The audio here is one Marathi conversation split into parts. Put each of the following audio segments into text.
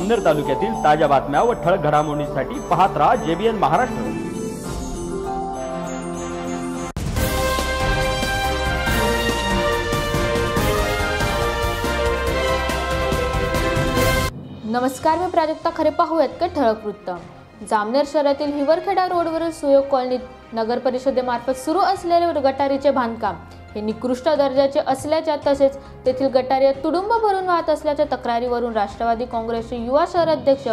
जामनेर तालुक्यातील ताज्या बातम्या व ठळक घडामोडींसाठी पाहत राहा जेबीएन महाराष्ट्र. नमस्कार मी प्राजक्ता खरे पाहूयात का ठळक वृत्त. जामनेर शहरातील हिवरखेडा रोडवरील सुयोग कॉलनीत नगर परिषदेमार्फत सुरू असलेले गटारीचे बांधकाम हे निकृष्ट दर्जाचे असल्याच्या तसेच तेथील गटारे तुडुंब भरून वाहत असल्याच्या तक्रारीवरून राष्ट्रवादी काँग्रेसचे युवा शहर अध्यक्ष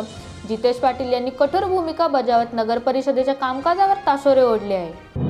जितेश पाटील यांनी कठोर भूमिका बजावत नगर परिषदेच्या कामकाजावर तासोरे ओढले आहे.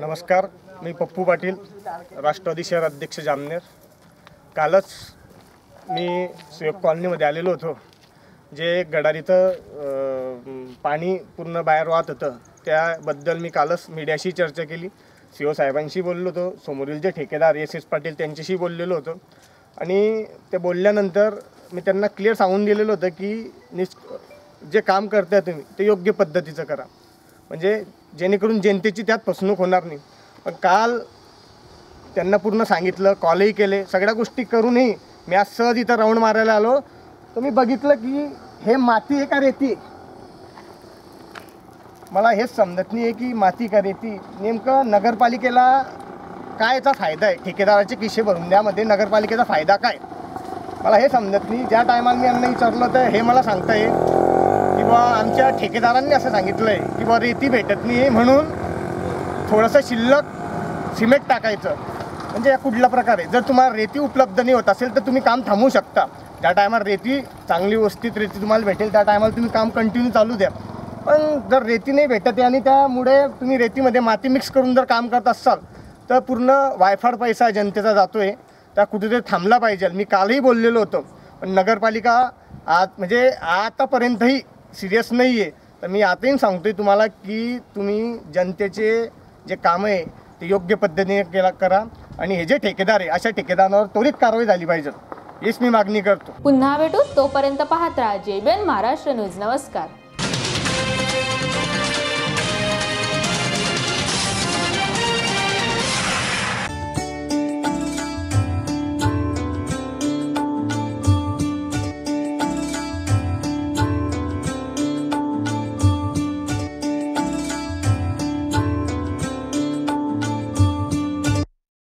नमस्कार मी पप्पू पाटील राष्ट्रवादी शहर अध्यक्ष जामनेर. कालच मी सुयोग कॉलनीमध्ये आलेलो होतो जे गडारीचं पाणी पूर्ण बाहेर वाहत होतं. त्याबद्दल मी कालच मीडियाशी चर्चा केली. सी ओ साहेबांशी बोललो होतो समोरील जे ठेकेदार एस एस पाटील त्यांच्याशी बोललेलो होतो. आणि ते बोलल्यानंतर मी त्यांना क्लिअर सांगून दिलेलं होतं की निस् जे काम करताय तुम्ही ते योग्य पद्धतीचं करा. म्हणजे जेणेकरून जनतेची त्यात फसवणूक होणार नाही. पण काल त्यांना पूर्ण सांगितलं कॉलही केले सगळ्या गोष्टी करूनही मी आज सहज इथं राऊंड मारायला आलो. तर मी बघितलं की हे माती आहे का रेती. मला हेच समजत नाही आहे की माती का रेती. नेमकं नगरपालिकेला काय याचा फायदा आहे? ठेकेदाराचे किशे भरून द्यामध्ये नगरपालिकेचा फायदा काय? मला हे समजत नाही. ज्या टायमाला मी यांना विचारलं तर हे मला सांगता येईल किंवा आमच्या ठेकेदारांनी असं सांगितलं आहे की बा रेती भेटत नाही म्हणून थोडंसं शिल्लक सिमेंट टाकायचं. म्हणजे या कुठला प्रकार? आहे जर तुम्हाला रेती उपलब्ध नाही होत असेल तर तुम्ही काम थांबवू शकता. ज्या टायमाला रेती चांगली व्यवस्थित रेती तुम्हाला भेटेल त्या टायमाला तुम्ही काम कंटिन्यू चालू द्या. पण जर रेती नाही भेटत आहे आणि त्यामुळे तुम्ही रेतीमध्ये माती मिक्स करून जर काम करत असाल तर पूर्ण वायफाड पैसा जनतेचा जातो आहे त्या कुठेतरी थांबला पाहिजे. मी कालही बोललेलो होतो. पण नगरपालिका आत म्हणजे आतापर्यंतही सिरियस नाही आहे तर मी आताही सांगतो आहे तुम्हाला की तुम्ही जनतेचे जे कामं आहे ते योग्य पद्धतीने केला करा. आणि हे जे ठेकेदार आहे अशा ठेकेदारांवर त्वरित कारवाई झाली पाहिजे. हीच मी मागणी करतो. पुन्हा भेटू. तोपर्यंत पाहत राहा. JBN Maharashtra news. नमस्कार.